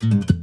Mm-hmm.